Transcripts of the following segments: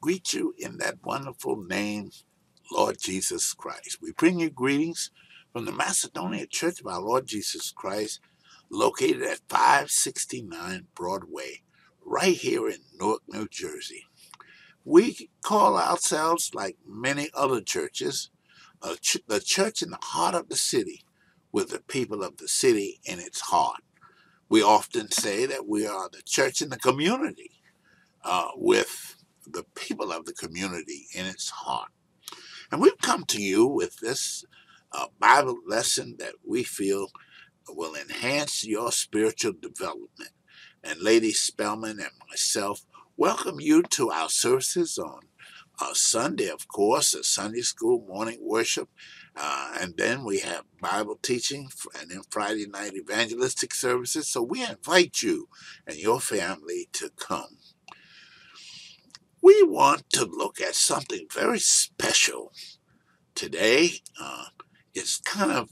greet you in that wonderful name, Lord Jesus Christ. We bring you greetings from the Macedonia Church of our Lord Jesus Christ, located at 569 Broadway, right here in Newark, New Jersey. We call ourselves, like many other churches, ch- the church in the heart of the city, with the people of the city in its heart. We often say that we are the church in the community, uh, with the people of the community in its heart. And we've come to you with this uh, Bible lesson that we feel will enhance your spiritual development. And Lady Spellman and myself welcome you to our services on uh, Sunday, of course, a Sunday school morning worship. Uh, and then we have Bible teaching and then Friday night evangelistic services. So we invite you and your family to come. We want to look at something very special today. Uh, it's kind of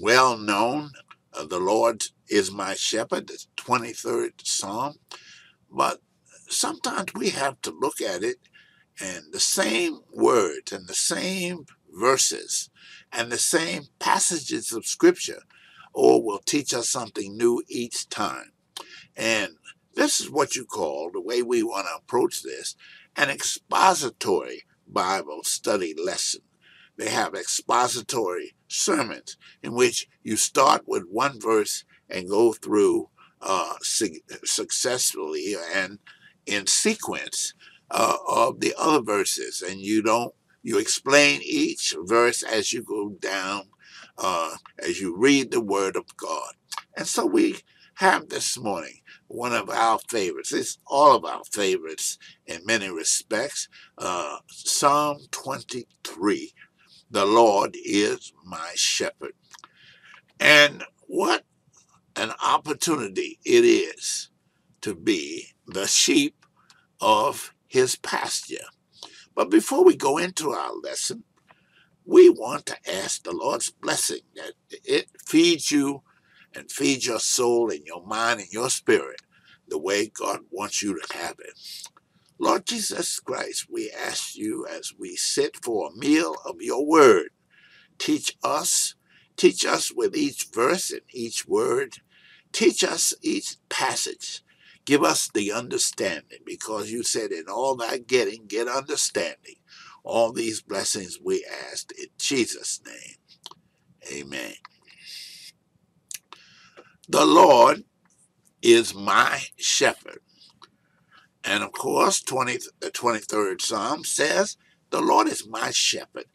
well known. Uh, the Lord is my shepherd, the 23rd Psalm. But sometimes we have to look at it and the same words and the same verses and the same passages of Scripture or will teach us something new each time. And this is what you call, the way we want to approach this, an expository Bible study lesson. They have expository sermons in which you start with one verse and go through uh, su- successfully and in sequence uh, of the other verses, and you don't you explain each verse as you go down, uh, as you read the Word of God. And so we have this morning one of our favorites. It's all of our favorites in many respects. Uh, Psalm 23 The Lord is my shepherd. And what an opportunity it is to be the sheep of his pasture. But before we go into our lesson, we want to ask the Lord's blessing that it feeds you and feed your soul and your mind and your spirit the way God wants you to have it. Lord Jesus Christ, we ask you as we sit for a meal of your word, teach us, teach us with each verse and each word, teach us each passage. Give us the understanding because you said, in all thy getting, get understanding. All these blessings we ask in Jesus' name. Amen. The Lord is my shepherd. And of course, 20, uh, the 23rd Psalm says, The Lord is my shepherd,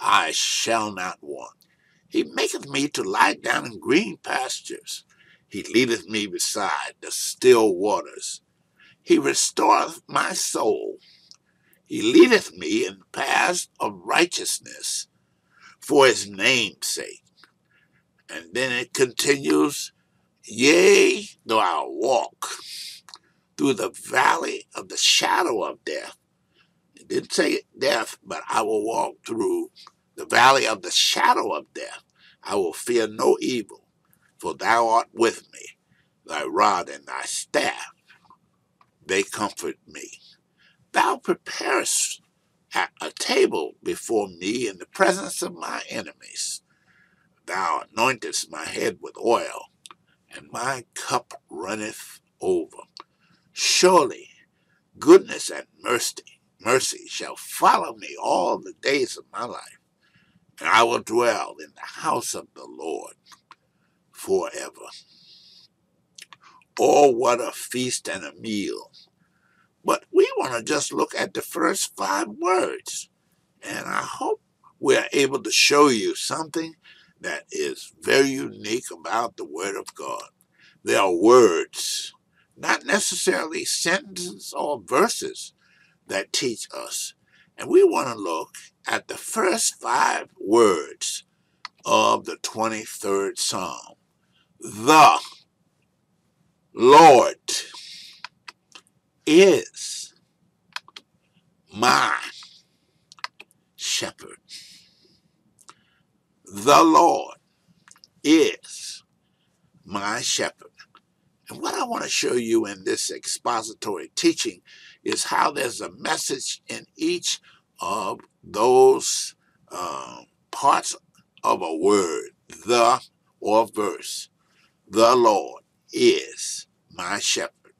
I shall not want. He maketh me to lie down in green pastures. He leadeth me beside the still waters. He restoreth my soul. He leadeth me in paths of righteousness for his name's sake. And then it continues, Yea, though I walk through the valley of the shadow of death. It didn't say death, but I will walk through the valley of the shadow of death. I will fear no evil, for thou art with me. Thy rod and thy staff, they comfort me. Thou preparest a a table before me in the presence of my enemies. Thou anointest my head with oil, and my cup runneth over. Surely goodness and mercy, mercy shall follow me all the days of my life, and I will dwell in the house of the Lord forever. Oh, what a feast and a meal! But we want to just look at the first five words, and I hope we're able to show you something that is very unique about the Word of God. They are words, not necessarily sentences or verses that teach us. And we want to look at the first five words of the 23rd Psalm. The Lord is my shepherd. The Lord is my shepherd. And what I want to show you in this expository teaching is how there's a message in each of those uh, parts of a word, the or verse. The Lord is my shepherd.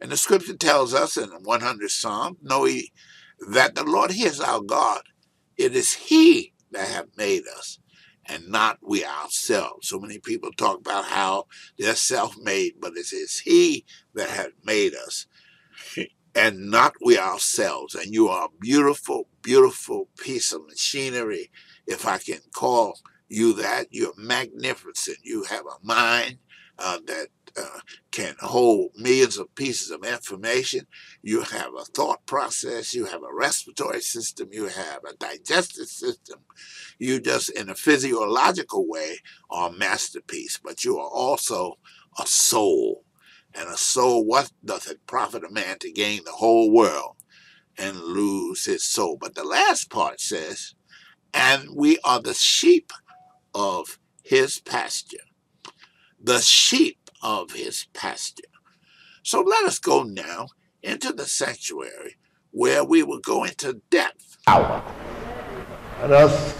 And the scripture tells us in the 100th Psalm, know ye that the Lord, He is our God. It is He that have made us and not we ourselves. So many people talk about how they're self-made, but it is He that has made us and not we ourselves. And you are a beautiful, beautiful piece of machinery, if I can call you that. You're magnificent. You have a mind uh, that uh, can hold millions of pieces of information. You have a thought process. You have a respiratory system. You have a digestive system. You just, in a physiological way, are a masterpiece. But you are also a soul. And a soul, what doth it profit a man to gain the whole world and lose his soul? But the last part says, and we are the sheep of his pasture. The sheep of his pasture. So let us go now into the sanctuary where we will go into depth. Hour. Let us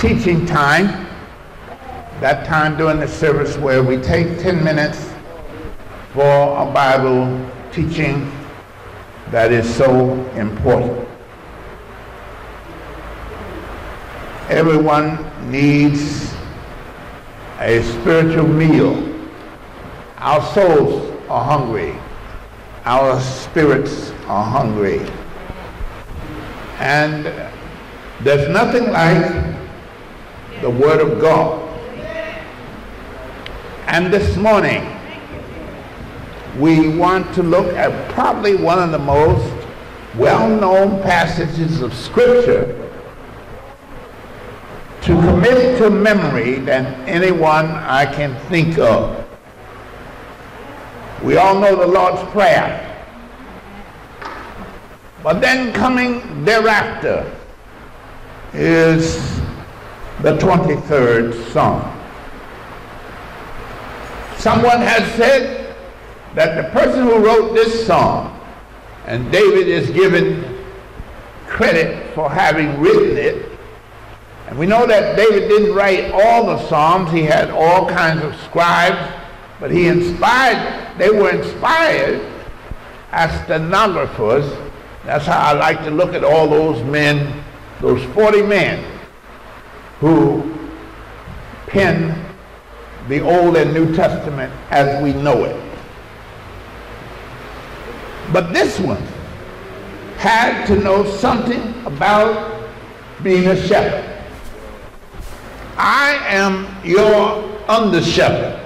teaching time, that time during the service where we take 10 minutes for a Bible teaching that is so important. Everyone needs a spiritual meal. Our souls are hungry. Our spirits are hungry. And there's nothing like the Word of God. And this morning, we want to look at probably one of the most well-known passages of Scripture to commit to memory than anyone I can think of. We all know the Lord's Prayer. But then coming thereafter is the 23rd Psalm. Someone has said that the person who wrote this psalm, and David is given credit for having written it, and we know that David didn't write all the Psalms. He had all kinds of scribes, but he inspired, they were inspired as stenographers. That's how I like to look at all those men, those 40 men who penned the Old and New Testament as we know it. But this one had to know something about being a shepherd. I am your under shepherd.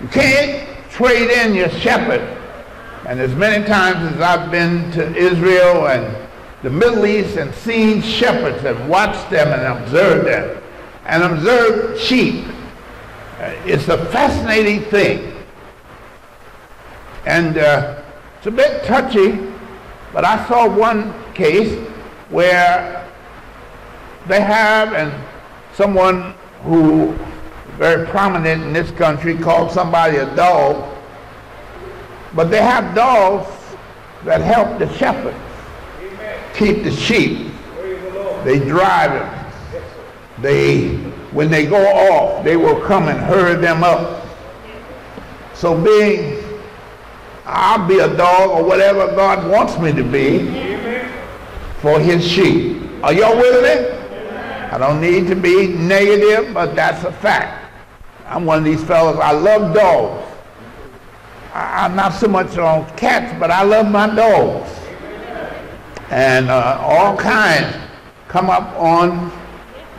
You can't trade in your shepherd. And as many times as I've been to Israel and the Middle East and seen shepherds and watched them and observed them and observed sheep, uh, it's a fascinating thing. And uh, it's a bit touchy, but I saw one case where they have, and someone who very prominent in this country called somebody a dog, but they have dogs that help the shepherds keep the sheep. They drive them. They, when they go off, they will come and herd them up. So being, I'll be a dog or whatever God wants me to be for his sheep. Are y'all with me? I don't need to be negative, but that's a fact. I'm one of these fellows, I love dogs. I, am not so much on cats, but I love my dogs. And uh, all kinds come up on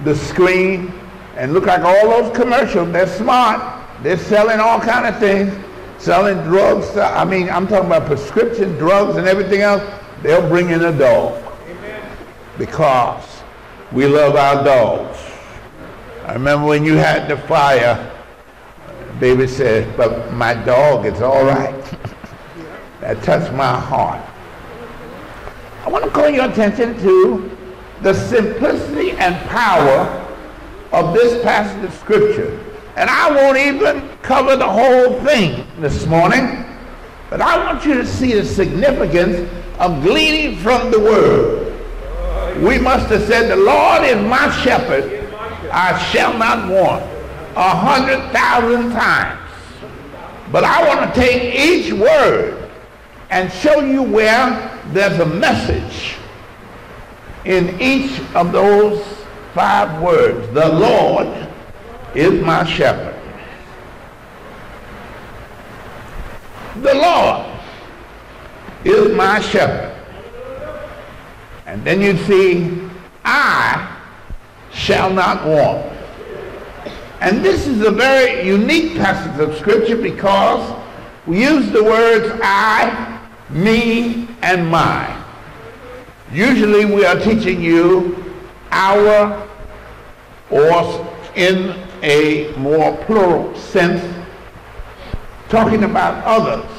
the screen and look like all those commercials. They're smart. They're selling all kind of things, selling drugs. I mean, I'm talking about prescription drugs and everything else. They'll bring in a dog because we love our dogs. I remember when you had the fire, David said, but my dog is all right. that touched my heart. I want to call your attention to the simplicity and power of this passage of scripture. And I won't even cover the whole thing this morning, but I want you to see the significance of gleaning from the word. We must have said, The Lord is my shepherd, I shall not want a hundred thousand times. But I want to take each word and show you where there's a message in each of those five words. The Lord is my shepherd. The Lord is my shepherd. And then you'd see, I shall not want. And this is a very unique passage of scripture because we use the words I, me, and mine. Usually we are teaching you our or in a more plural sense, talking about others.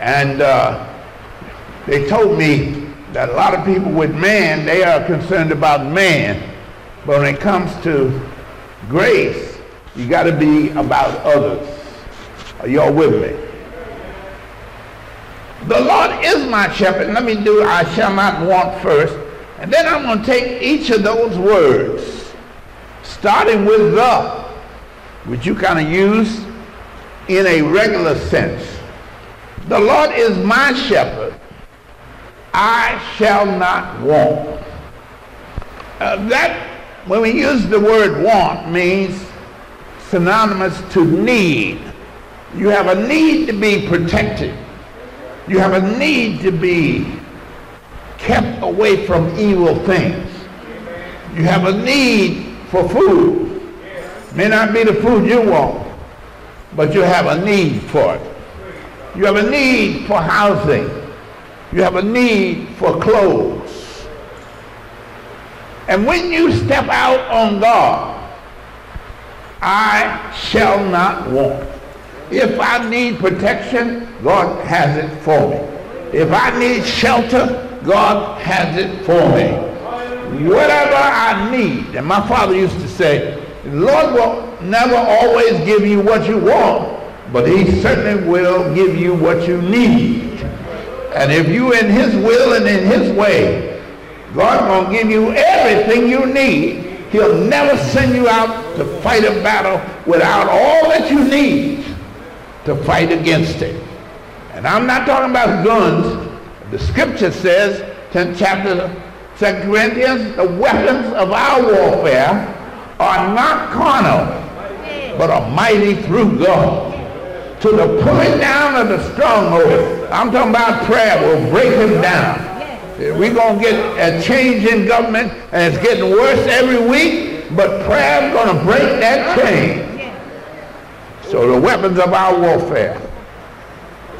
And uh, they told me that a lot of people with man, they are concerned about man. But when it comes to grace, you got to be about others. Are y'all with me? The Lord is my shepherd. Let me do I shall not want first. And then I'm going to take each of those words, starting with the, which you kind of use in a regular sense. The Lord is my shepherd. I shall not want. Uh, that, when we use the word want, means synonymous to need. You have a need to be protected. You have a need to be kept away from evil things. You have a need for food. May not be the food you want, but you have a need for it. You have a need for housing. You have a need for clothes. And when you step out on God, I shall not want. If I need protection, God has it for me. If I need shelter, God has it for me. Whatever I need, and my father used to say, the Lord will never always give you what you want, but he certainly will give you what you need. And if you in his will and in his way, God gonna give you everything you need. He'll never send you out to fight a battle without all that you need to fight against it. And I'm not talking about guns. The scripture says, 10th chapter 2 Corinthians, the weapons of our warfare are not carnal, but are mighty through God. To the pulling down of the stronghold. I'm talking about prayer will break them down. We're going to get a change in government, and it's getting worse every week, but prayer is going to break that chain. So the weapons of our warfare.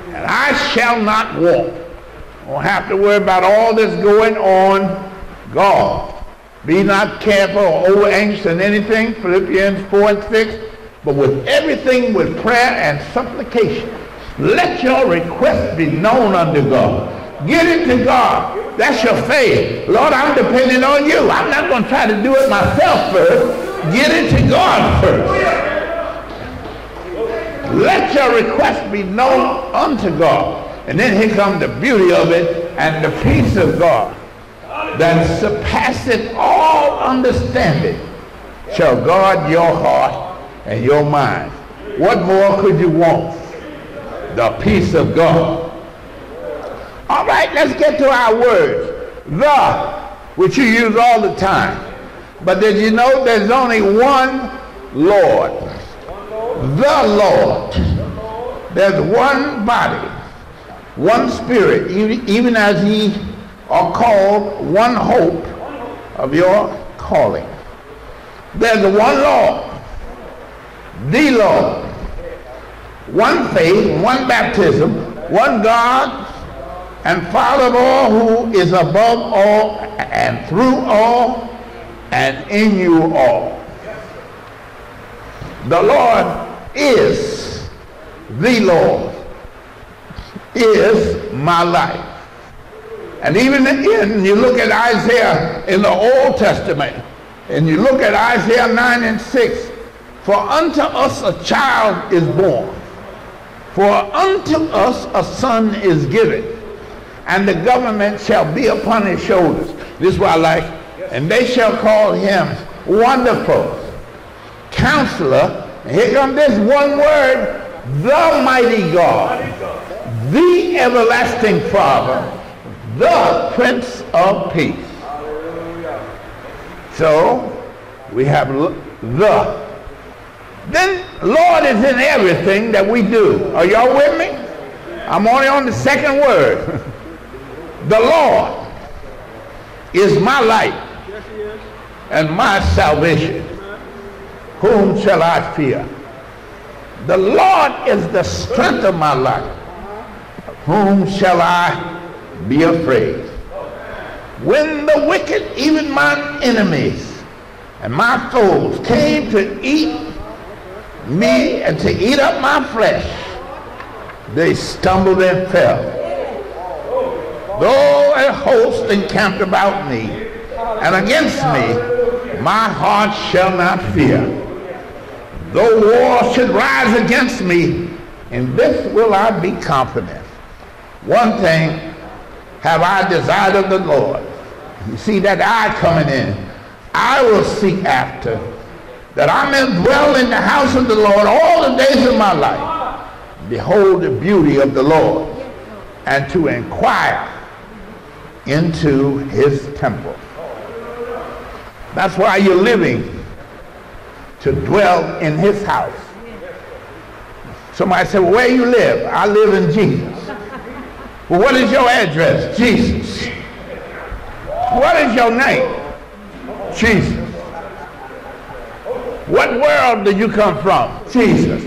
And I shall not walk. Don't have to worry about all this going on. God. Be not careful or over anxious in anything, Philippians 4 and 6, but with everything with prayer and supplication. Let your request be known unto God. Get it to God. That's your faith. Lord, I'm depending on you. I'm not going to try to do it myself first. Get it to God first. Let your request be known unto God. And then here comes the beauty of it and the peace of God that surpasseth all understanding shall guard your heart and your mind. What more could you want? The peace of God. All right, let's get to our words. The, which you use all the time. But did you know there's only one Lord? The Lord. There's one body, one spirit, even as ye are called one hope of your calling. There's one Lord, the Lord, one faith, one baptism, one God, and Father of all who is above all and through all and in you all. The Lord is the Lord, is my life. And even in, you look at Isaiah in the Old Testament, and you look at Isaiah 9 and 6, For unto us a child is born, for unto us a son is given, and the government shall be upon his shoulders. This is what I like. And they shall call him Wonderful, Counselor. And here comes this one word, the mighty God, the everlasting Father, the Prince of Peace. So we have the. Then Lord is in everything that we do. Are y'all with me? I'm only on the second word. the Lord is my light and my salvation. Whom shall I fear? The Lord is the strength of my life. Whom shall I be afraid? When the wicked, even my enemies and my foes, came to eat me and to eat up my flesh, they stumbled and fell. Though a host encamped about me and against me, my heart shall not fear. Though war should rise against me, in this will I be confident. One thing have I desired of the Lord. You see that I coming in. I will seek after that I may dwell in the house of the Lord all the days of my life. Behold the beauty of the Lord and to inquire into his temple. That's why you're living to dwell in his house. Somebody said, well, where you live? I live in Jesus. Well, what is your address? Jesus. What is your name? Jesus. What world did you come from? Jesus.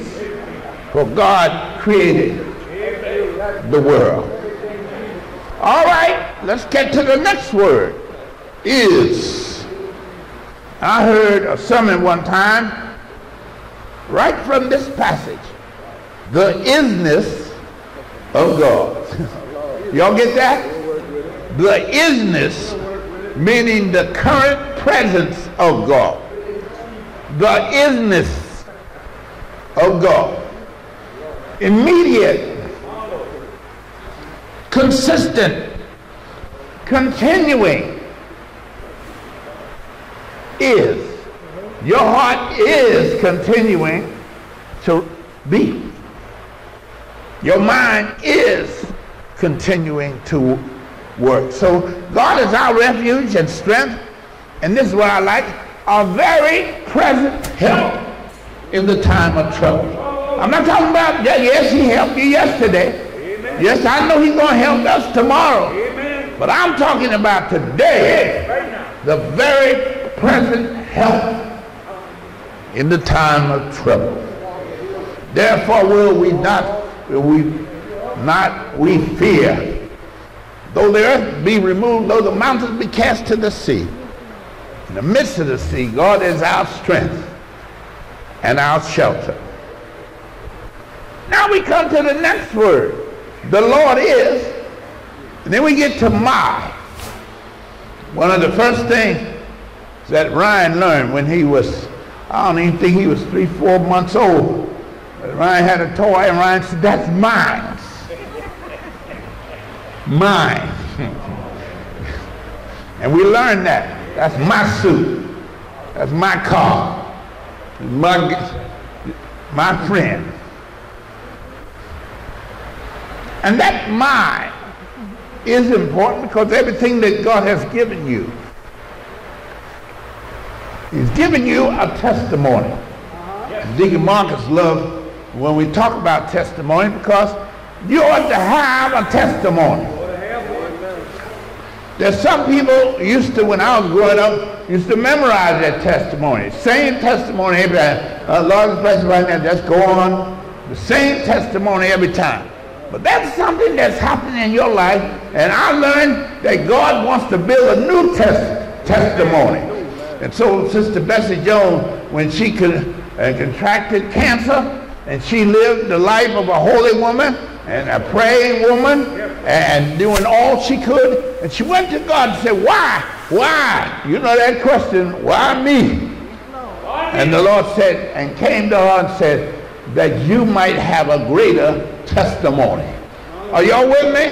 For God created the world. All right, let's get to the next word. Is. I heard a sermon one time right from this passage. The isness of God. Y'all get that? The isness, meaning the current presence of God. The isness of God. Immediate, consistent, continuing is. Your heart is continuing to beat. Your mind is continuing to work. So God is our refuge and strength, and this is what I like, a very present help in the time of trouble. I'm not talking about, yes, he helped you yesterday. Amen. Yes, I know he's going to help us tomorrow. Amen. But I'm talking about today, the very present help in the time of trouble. Therefore will we not, will we not we fear, though the earth be removed, though the mountains be cast to the sea. In the midst of the sea, God is our strength and our shelter. Now we come to the next word. The Lord is, and then we get to my. One of the first things that Ryan learned when he was, I don't even think he was three, four months old. But Ryan had a toy and Ryan said, that's mine. mine. and we learned that. That's my suit. That's my car. My, my friend. And that mine is important because everything that God has given you He's giving you a testimony. Uh-huh. Deacon Marcus loved when we talk about testimony because you ought to have a testimony. There's some people used to, when I was growing up, used to memorize their testimony. Same testimony every time. Uh, Lord, bless right now, just go on. The same testimony every time. But that's something that's happening in your life, and I learned that God wants to build a new tes- testimony. And so Sister Bessie Jones, when she con- uh, contracted cancer, and she lived the life of a holy woman and a praying woman and doing all she could, and she went to God and said, why? Why? You know that question, why me? And the Lord said, and came to her and said, that you might have a greater testimony. Are y'all with me?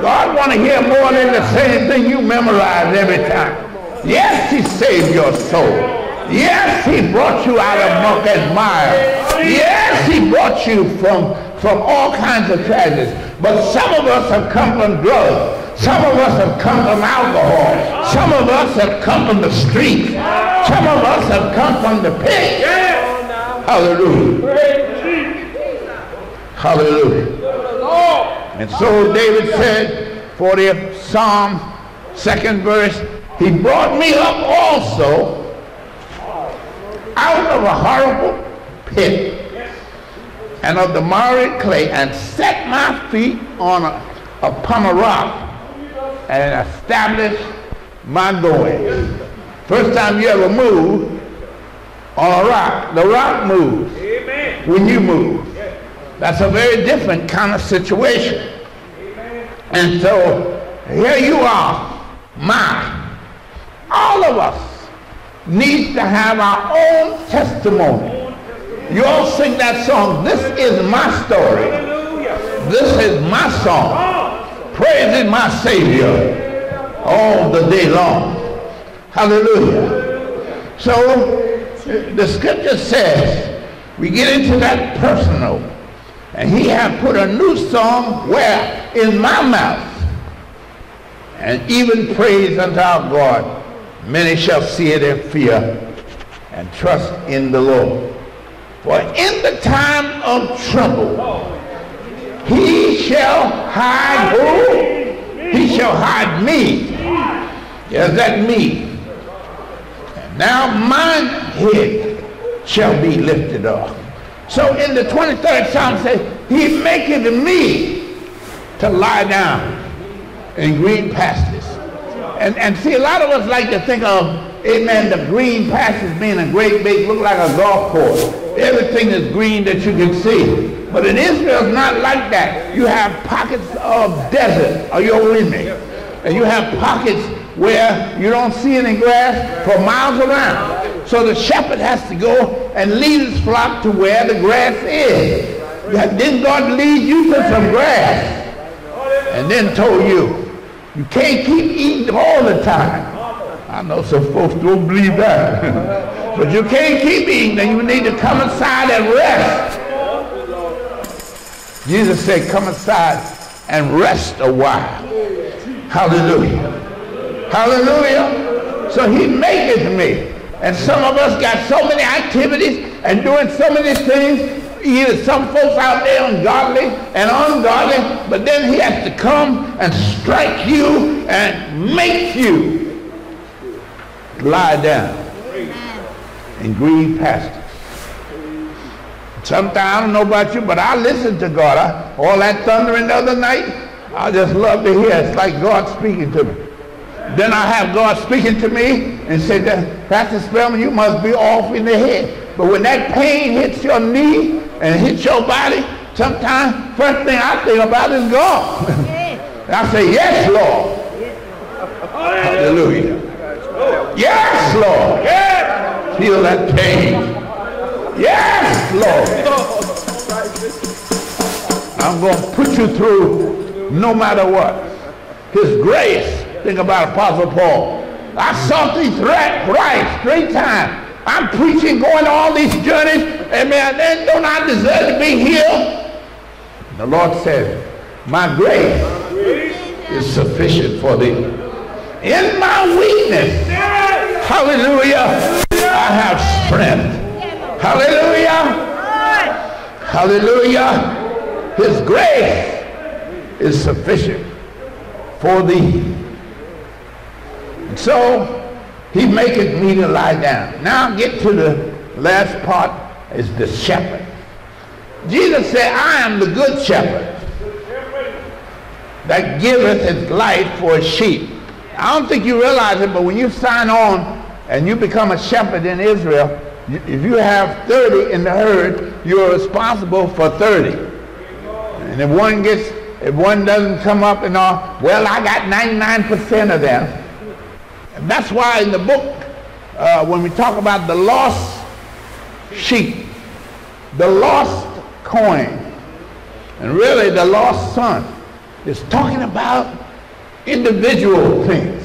God want to hear more than the same thing you memorize every time. Yes, he saved your soul. Yes, he brought you out of and mire. Yes, he brought you from, from all kinds of tragedies. But some of us have come from drugs. Some of us have come from alcohol. Some of us have come from the streets. Some of us have come from the pit. Hallelujah. Hallelujah. And so David said, 40th Psalm, second verse, he brought me up also out of a horrible pit and of the miry clay and set my feet on a, upon a rock and established my going. First time you ever move on a rock, the rock moves Amen. when you move. That's a very different kind of situation. Amen. And so here you are, my. All of us need to have our own testimony. You all sing that song, This is my story. This is my song. Praising my Savior all the day long. Hallelujah. So the scripture says we get into that personal and he have put a new song where in my mouth and even praise unto our God many shall see it and fear and trust in the Lord for in the time of trouble he shall hide who? He shall hide me. Yes that me. And now mine head shall be lifted up. So in the 23rd Psalm says, He maketh me to lie down in green pastures. And, and see, a lot of us like to think of, amen, the green pastures being a great big, look like a golf course. Everything is green that you can see. But in Israel, it's not like that. You have pockets of desert. Are you with me? And you have pockets where you don't see any grass for miles around. So the shepherd has to go and lead his flock to where the grass is. Didn't God lead you to some grass? And then told you, you can't keep eating all the time. I know some folks don't believe that. but you can't keep eating and you need to come inside and rest. Jesus said, come inside and rest a while. Hallelujah. Hallelujah. So he maketh me. And some of us got so many activities and doing so many things. Either some folks out there ungodly and ungodly, but then he has to come and strike you and make you lie down in green pastures. Sometimes I don't know about you, but I listen to God. I, all that thundering the other night, I just love to hear. It's like God speaking to me. Then I have God speaking to me and say, Pastor Spellman, you must be off in the head. But when that pain hits your knee and hits your body, sometimes first thing I think about is God. I say, yes, Lord. Hallelujah. Yes, Lord. Yes. Feel that pain. Yes, Lord. I'm going to put you through no matter what. His grace Think about Apostle Paul. I sought thee threat right, three times. I'm preaching, going all these journeys. Amen. Then don't I deserve to be here? The Lord said, my grace is sufficient for thee. In my weakness, hallelujah, I have strength. Hallelujah. Hallelujah. His grace is sufficient for thee. And So he maketh me to lie down. Now get to the last part is the shepherd. Jesus said, I am the good shepherd that giveth his life for his sheep. I don't think you realize it, but when you sign on and you become a shepherd in Israel, if you have 30 in the herd, you're responsible for 30. And if one gets, if one doesn't come up and all, well, I got 99% of them. And that's why in the book uh, when we talk about the lost sheep, the lost coin, and really the lost son, is talking about individual things.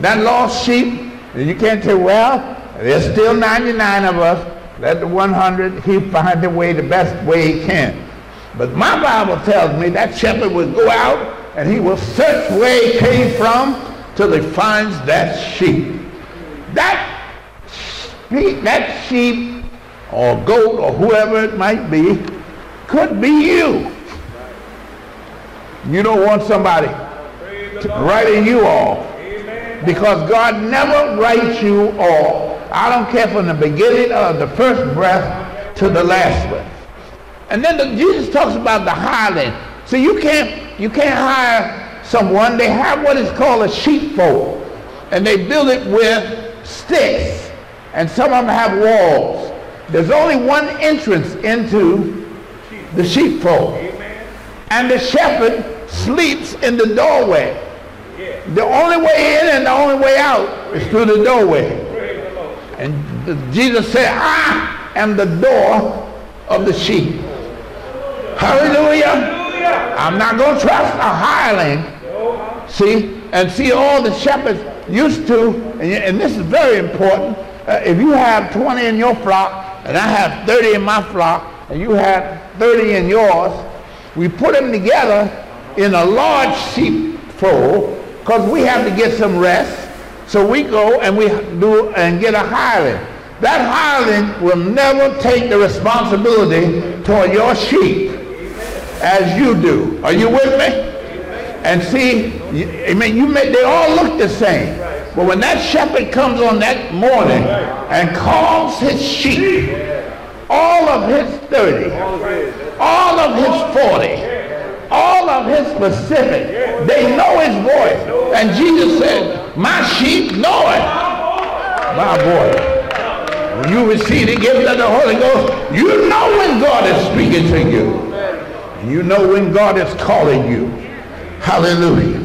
That lost sheep, you can't say, well, there's still 99 of us. Let the 100, he find the way the best way he can. But my Bible tells me that shepherd will go out and he will search where he came from till he finds that sheep. That sheep, that sheep or goat or whoever it might be could be you. You don't want somebody writing you off because God never writes you off. I don't care from the beginning of the first breath to the last breath. And then the, Jesus talks about the hireling. So you can't you can't hire someone. They have what is called a sheepfold, and they build it with sticks, and some of them have walls. There's only one entrance into the sheepfold, and the shepherd sleeps in the doorway. The only way in and the only way out is through the doorway. And Jesus said, I am the door of the sheep. Hallelujah. I'm not going to trust a hireling. See? And see all the shepherds used to, and, this is very important, uh, if you have 20 in your flock, and I have 30 in my flock, and you have 30 in yours, we put them together in a large sheepfold because we have to get some rest. So we go and we do and get a hireling. That hireling will never take the responsibility toward your sheep as you do. Are you with me? And see, I mean, you may, they all look the same. But when that shepherd comes on that morning and calls his sheep, all of his 30, all of his 40, all of his specific, they know his voice. And Jesus said, my sheep know it. My boy. When you receive the gift of the Holy Ghost, you know when God is speaking to you. And you know when God is calling you. Hallelujah.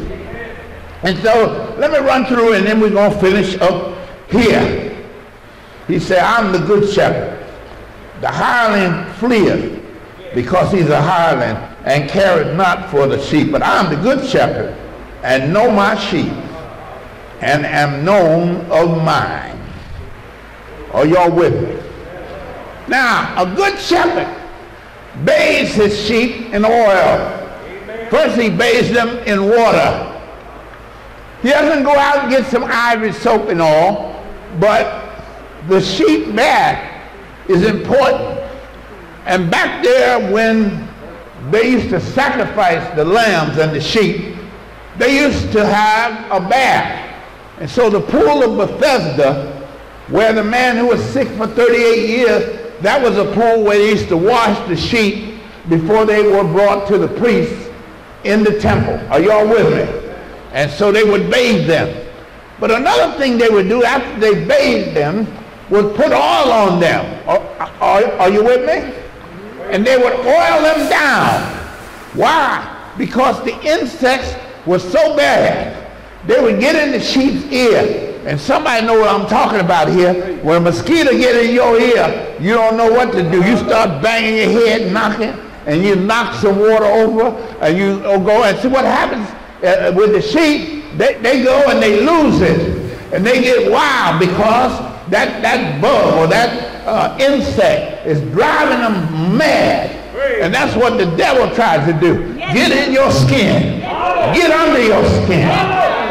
And so let me run through and then we're going to finish up here. He said, I'm the good shepherd. The hireling fleeth because he's a hireling and careth not for the sheep. But I'm the good shepherd and know my sheep and am known of mine. Are y'all with me? Now, a good shepherd bathes his sheep in oil. First he bathes them in water. He doesn't go out and get some ivory soap and all, but the sheep bath is important. And back there when they used to sacrifice the lambs and the sheep, they used to have a bath. And so the pool of Bethesda, where the man who was sick for 38 years that was a pool where they used to wash the sheep before they were brought to the priests in the temple. Are y'all with me? And so they would bathe them. But another thing they would do after they bathed them was put oil on them. Are, are, are you with me? And they would oil them down. Why? Because the insects were so bad. They would get in the sheep's ear and somebody know what I'm talking about here. When a mosquito get in your ear, you don't know what to do. You start banging your head, knocking, and you knock some water over, and you go and see what happens uh, with the sheep. They, they go and they lose it, and they get wild because that, that bug or that uh, insect is driving them mad. And that's what the devil tries to do. Get in your skin. Get under your skin.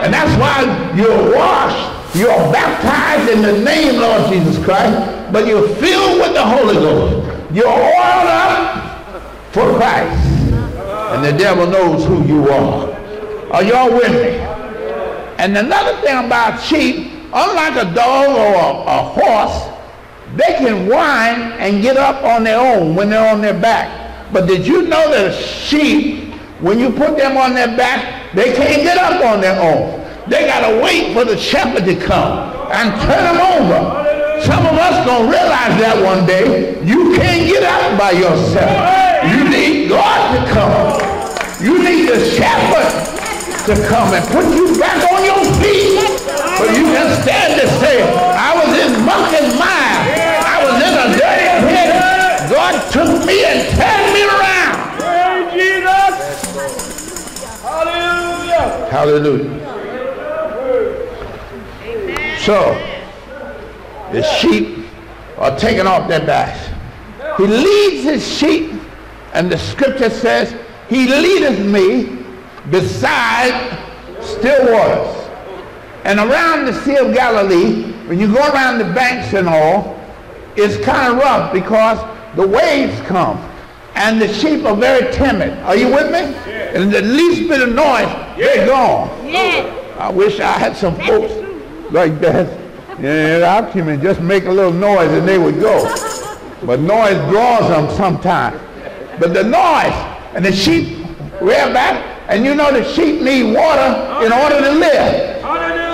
And that's why you're washed you are baptized in the name, of Lord Jesus Christ, but you're filled with the Holy Ghost. You're oiled up for Christ. And the devil knows who you are. Are y'all with me? And another thing about sheep, unlike a dog or a, a horse, they can whine and get up on their own when they're on their back. But did you know that a sheep, when you put them on their back, they can't get up on their own. They got to wait for the shepherd to come and turn them over. Some of us to realize that one day. You can't get up by yourself. You need God to come. You need the shepherd to come and put you back on your feet. So you can stand and say, I fucking mind. I was in a dirty pit. God took me and turned me around. Hallelujah. Hallelujah. So, the sheep are taken off their backs. He leads his sheep, and the scripture says, He leadeth me beside still waters. And around the Sea of Galilee, when you go around the banks and all, it's kind of rough because the waves come and the sheep are very timid. Are you with me? Yeah. And the least bit of noise, yeah. they're gone. Yeah. I wish I had some folks like that. Yeah, I can just make a little noise and they would go. But noise draws them sometimes. But the noise and the sheep rear back, and you know the sheep need water in order to live.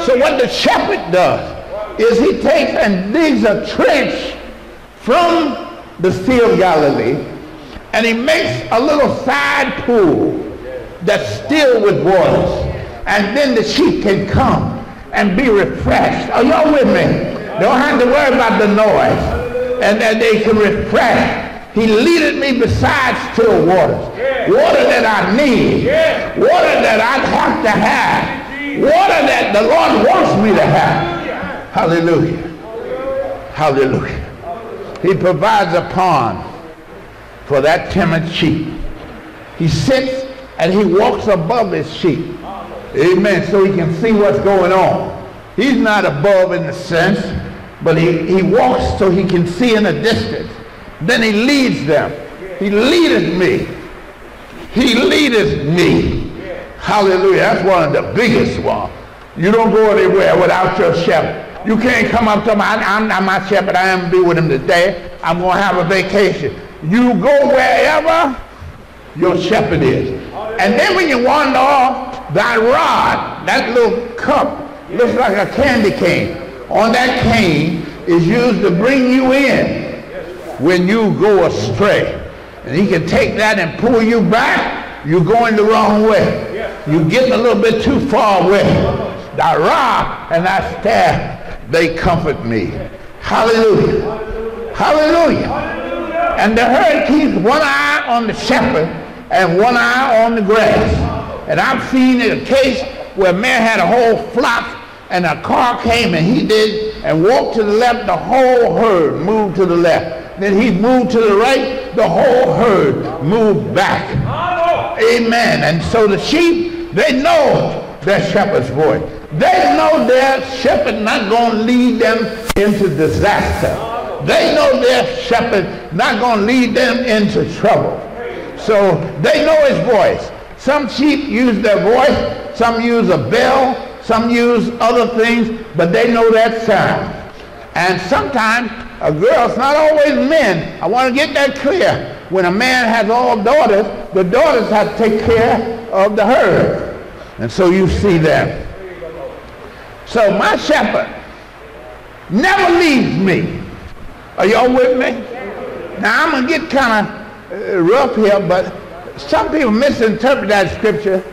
So what the shepherd does is he takes and digs a trench from the Sea of Galilee and he makes a little side pool that's still with waters. And then the sheep can come and be refreshed. Are y'all with me? Don't have to worry about the noise. And that they can refresh. He leaded me beside still waters. Water that I need. Water that I have to have water that the Lord wants me to have. Hallelujah. Hallelujah. He provides a pond for that timid sheep. He sits and he walks above his sheep. Amen. So he can see what's going on. He's not above in the sense, but he, he walks so he can see in the distance. Then he leads them. He leadeth me. He leadeth me. Hallelujah. That's one of the biggest ones. You don't go anywhere without your shepherd. You can't come up to me, I'm not my shepherd, I am be with him today. I'm going to have a vacation. You go wherever your shepherd is. And then when you wander off, that rod, that little cup, looks like a candy cane. On that cane is used to bring you in when you go astray. And he can take that and pull you back. You're going the wrong way. You're getting a little bit too far away. Thy rod and thy staff, they comfort me. Hallelujah. Hallelujah. And the herd keeps one eye on the shepherd and one eye on the grass. And I've seen a case where a man had a whole flock and a car came and he did and walked to the left, the whole herd moved to the left. Then he moved to the right, the whole herd moved back. Amen. And so the sheep they know their shepherd's voice. They know their shepherd not going to lead them into disaster. They know their shepherd not going to lead them into trouble. So they know his voice. Some sheep use their voice. Some use a bell. Some use other things, but they know that sound. And sometimes a girl's not always men. I want to get that clear. When a man has all daughters, the daughters have to take care of the herd. And so you see that. So my shepherd never leaves me. Are y'all with me? Now I'm going to get kind of uh, rough here, but some people misinterpret that scripture.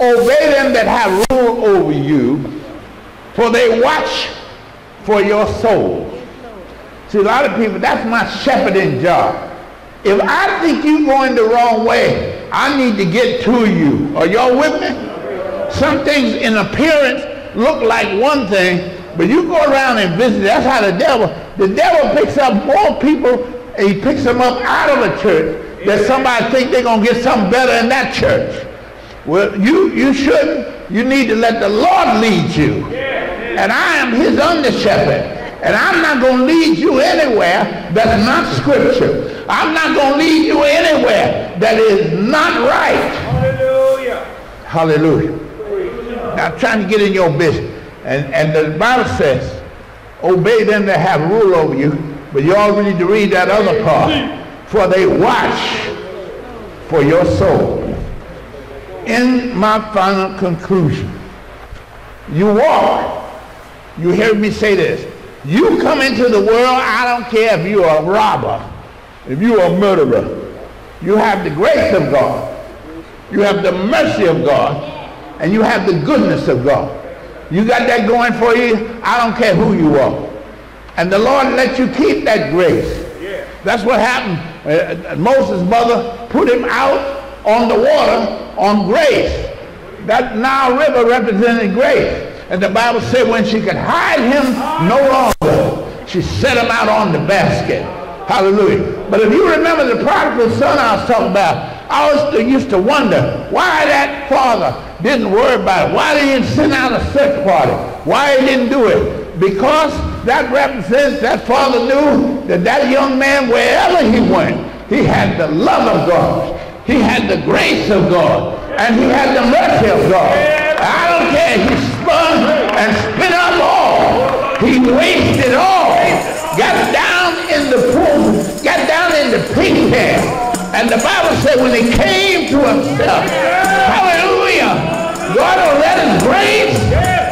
Obey them that have rule over you, for they watch for your soul. See, a lot of people, that's my shepherding job. If I think you're going the wrong way, I need to get to you. Are y'all with me? Some things in appearance look like one thing, but you go around and visit, that's how the devil, the devil picks up more people, and he picks them up out of a church that somebody think they're going to get something better in that church. Well, you, you shouldn't. You need to let the Lord lead you. And I am his under shepherd. And I'm not going to lead you anywhere that's not scripture. I'm not going to lead you anywhere that is not right. Hallelujah. Hallelujah. Now trying to get in your business. And, and the Bible says, obey them that have rule over you. But you all need to read that other part. For they watch for your soul. In my final conclusion, you walk. You hear me say this. You come into the world, I don't care if you're a robber, if you're a murderer. You have the grace of God. You have the mercy of God. And you have the goodness of God. You got that going for you? I don't care who you are. And the Lord let you keep that grace. That's what happened. Uh, Moses' mother put him out on the water on grace. That Nile River represented grace. And the Bible said when she could hide him no longer, she set him out on the basket. Hallelujah. But if you remember the prodigal son I was talking about, I always used to wonder why that father didn't worry about it. Why he didn't send out a search party. Why he didn't do it. Because that represents that father knew that that young man, wherever he went, he had the love of God. He had the grace of God. And he had the mercy of God. I don't care. He spun and spit up all. He wasted all. Got down in the the pig pen. And the Bible said when he came to himself, hallelujah, God will let his grace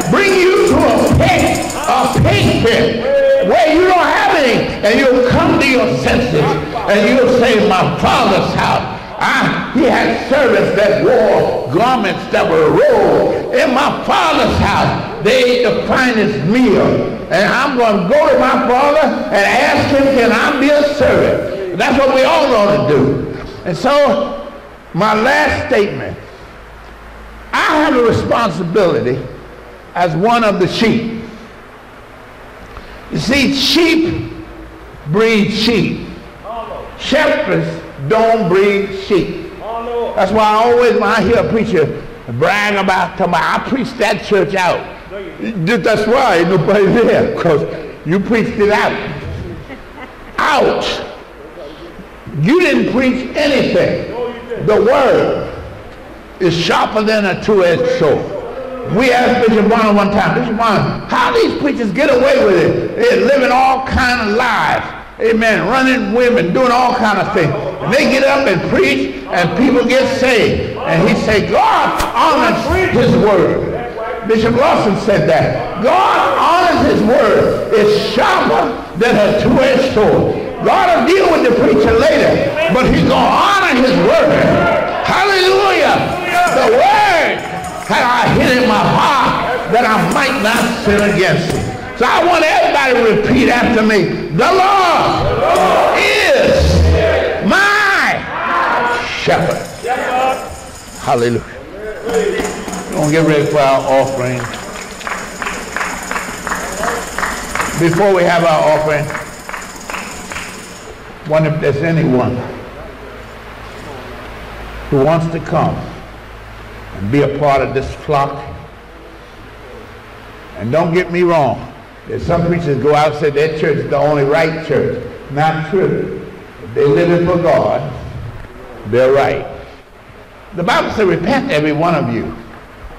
bring you to a pit, a pig pit, where you don't have any, and you'll come to your senses, and you'll say, my father's house. I, he had servants that wore garments that were rolled. In my father's house, they ate the finest meal. And I'm going to go to my father and ask him, can I be a servant? That's what we all ought to do. And so, my last statement, I have a responsibility as one of the sheep. You see, sheep breed sheep. Shepherds don't breed sheep. That's why I always, when I hear a preacher brag about, about I preached that church out. That's why ain't nobody there, because you preached it out. Ouch. You didn't preach anything. The word is sharper than a two-edged sword. We asked Bishop Bonner one time, Bishop Bonner, how these preachers get away with it? They're living all kind of lives. Amen. Running women, doing all kind of things. And they get up and preach, and people get saved. And he said, God honors his word. Bishop Lawson said that. God honors his word. It's sharper than a two-edged sword. God will deal with the preacher later, but he's going to honor his word. Hallelujah. The word had I hid in my heart that I might not sin against him. So I want everybody to repeat after me. The Lord, is my shepherd. Hallelujah. We're going to get ready for our offering. Before we have our offering, wonder if there's anyone who wants to come and be a part of this flock. And don't get me wrong. There's some preachers go out and say their church is the only right church. Not true. If they live it for God, they're right. The Bible says, repent every one of you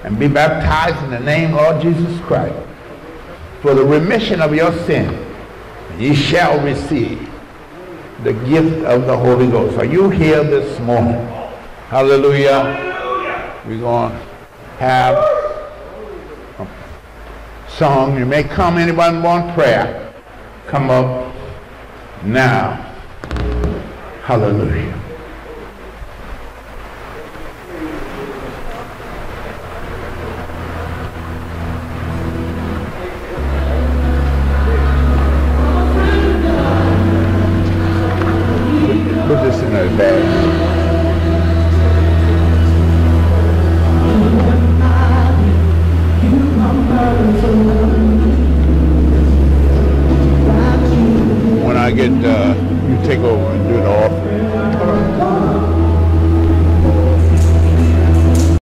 and be baptized in the name of Lord Jesus Christ for the remission of your sin. And ye shall receive the gift of the Holy Ghost. Are you here this morning? Hallelujah. We're going to have a song. You may come, anyone want prayer, come up now. Hallelujah. This